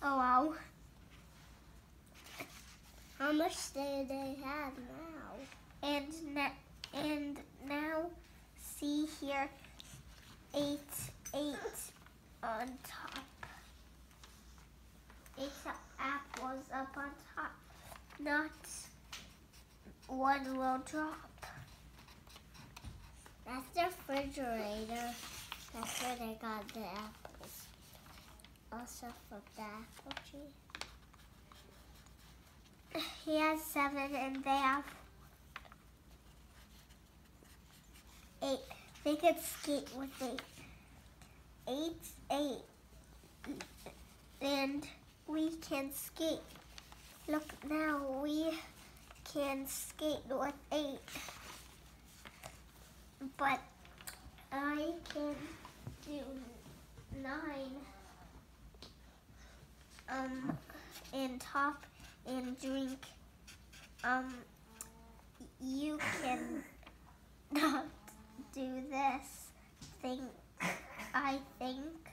Oh wow. How much do they have now? And na- and now see here eight eight on top. Eight apples up on top. Not one will drop. That's the refrigerator. That's where they got the apples. Also apple tree. He has seven and they have eight. They could skate with eight. Eight, eight. And we can skate. Look now, we can skate with eight. But I can do nine. Um, and top and drink. Um, you can not do this thing. I think